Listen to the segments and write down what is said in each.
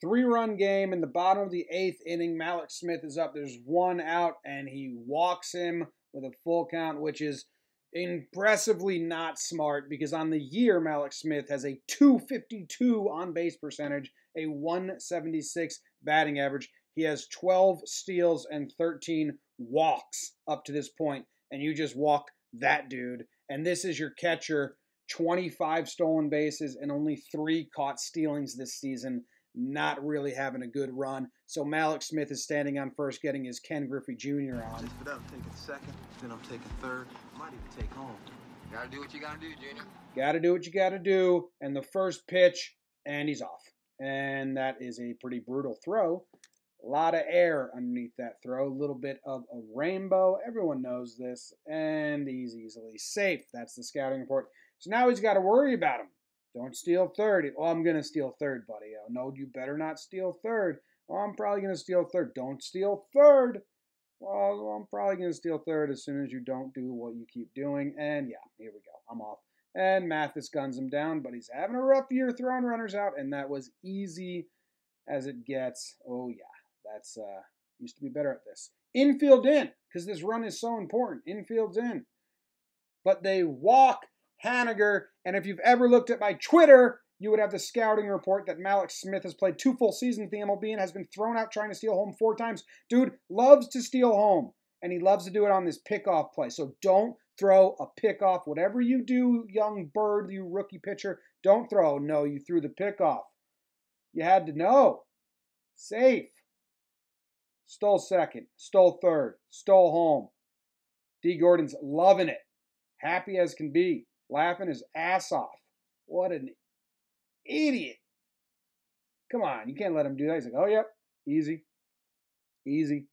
Three run game in the bottom of the eighth inning. Mallex Smith is up. There's one out, and he walks him with a full count, which is impressively not smart because on the year, Mallex Smith has a 252 on base percentage, a 176 batting average. He has 12 steals and 13 walks up to this point, and you just walk that dude. And this is your catcher 25 stolen bases and only three caught stealings this season not really having a good run. So Mallex Smith is standing on first, getting his Ken Griffey Jr. on. Just for that, I'm taking second, then I'm taking third. Might even take home. Gotta do what you gotta do, Junior. Got to do what you got to do. And the first pitch, and he's off. And that is a pretty brutal throw. A lot of air underneath that throw. A little bit of a rainbow. Everyone knows this. And he's easily safe. That's the scouting report. So now he's got to worry about him. Don't steal third. Oh, I'm going to steal third, buddy. Oh, no, you better not steal third. Oh, I'm probably going to steal third. Don't steal third. Well, I'm probably going to steal third as soon as you don't do what you keep doing. And yeah, here we go. I'm off. And Mathis guns him down, but he's having a rough year throwing runners out, and that was easy as it gets. Oh yeah, that's uh used to be better at this. Infield in, because this run is so important. Infield's in. But they walk Haniger. And if you've ever looked at my Twitter, you would have the scouting report that Mallex Smith has played two full seasons at the MLB and has been thrown out trying to steal home four times. Dude loves to steal home, and he loves to do it on this pickoff play. So don't throw a pickoff. Whatever you do, young bird, you rookie pitcher, don't throw. No, you threw the pickoff. You had to know. Safe. Stole second, stole third, stole home. Dee Gordon's loving it. Happy as can be laughing his ass off. What an idiot. Come on, you can't let him do that. He's like, oh, yep, easy, easy,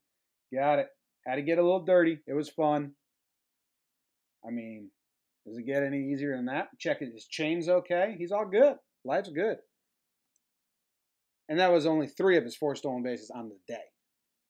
got it. Had to get a little dirty. It was fun. I mean, does it get any easier than that? Check. His chain's okay. He's all good. Life's good. And that was only three of his four stolen bases on the day.